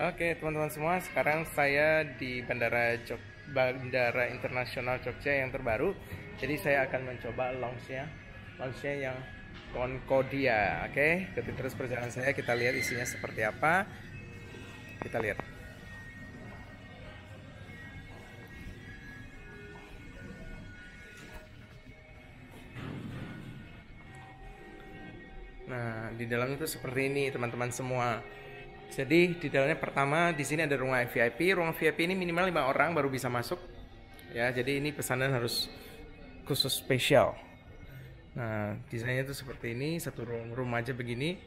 Oke teman-teman semua, sekarang saya di Bandara Jog Bandara Internasional Jogja yang terbaru. Jadi saya akan mencoba lounge-nya, yang Concordia. Oke, ikuti terus perjalanan saya. Kita lihat isinya seperti apa. Kita lihat. Nah, di dalam itu seperti ini teman-teman semua. Jadi di dalamnya pertama di sini ada ruang VIP. Ruang VIP ini minimal lima orang baru bisa masuk. Ya, jadi ini pesanan harus khusus spesial. Nah, desainnya itu seperti ini, satu room, room aja begini.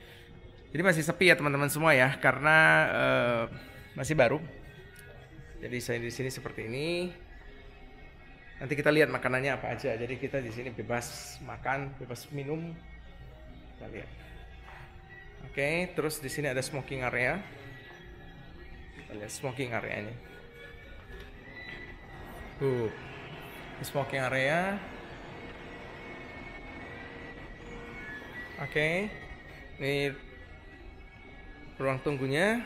Jadi masih sepi ya teman-teman semua ya, karena uh, masih baru. Jadi saya di sini seperti ini. Nanti kita lihat makanannya apa aja. Jadi kita di sini bebas makan, bebas minum. Kita lihat. Oke, okay, terus di sini ada smoking area. Kita lihat smoking area ini. Uh, smoking area. Oke, okay. ini ruang tunggunya.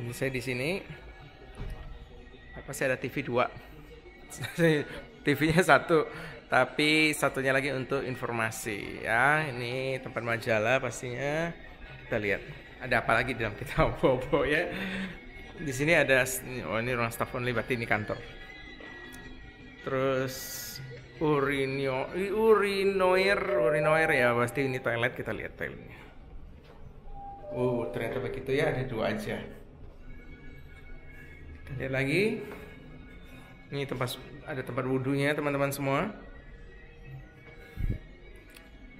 Ini saya di sini. Apa sih ada TV 2? TV-nya satu tapi satunya lagi untuk informasi ya. Ini tempat majalah pastinya. Kita lihat. Ada apa lagi dalam kita bobo ya? Di sini ada oh ini ruang staff only berarti ini kantor. Terus urinio urinoir urinoir ya pasti ini toilet kita lihat toiletnya. Uh ternyata begitu ya ada dua aja. Kita lihat lagi. Ini tempat ada tempat wudhunya teman-teman semua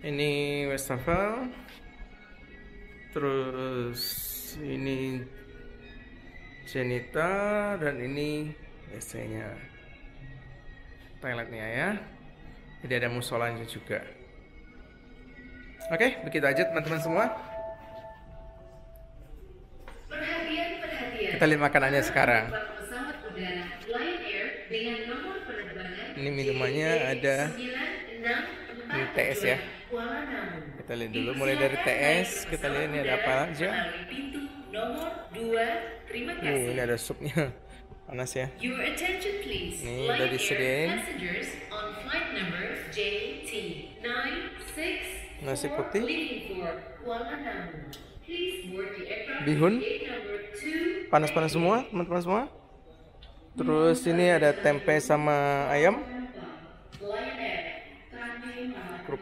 ini wastafel terus ini Jenita dan ini WC nya toiletnya ya. Jadi ada musolanya juga. Oke begitu aja teman-teman semua. Perhatian, perhatian. kita lihat makanannya sekarang. ini minumannya ada TS ya. Kita lihat dulu mulai dari TS kita lihat ini ada apa aja. Uh, ini ada supnya. Panas ya. Ini udah disediain. nasi putih. Bihun. panas-panas semua teman-teman semua. Terus ini ada tempe sama ayam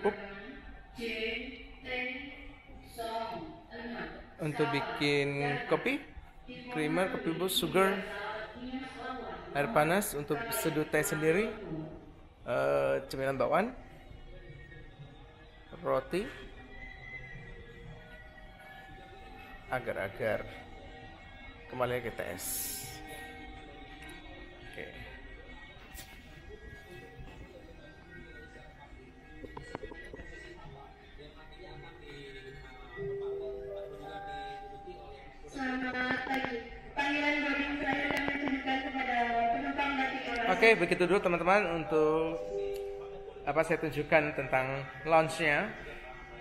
kerupuk untuk bikin kopi creamer kopi bus sugar air panas untuk seduh teh sendiri uh, cemilan bakwan roti agar-agar. Kembali ke TS Oke, begitu dulu teman-teman untuk apa saya tunjukkan tentang launchnya.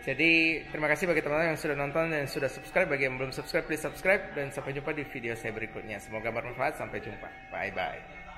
Jadi terima kasih bagi teman-teman yang sudah nonton dan sudah subscribe. Bagi yang belum subscribe, please subscribe dan sampai jumpa di video saya berikutnya. Semoga bermanfaat. Sampai jumpa. Bye bye.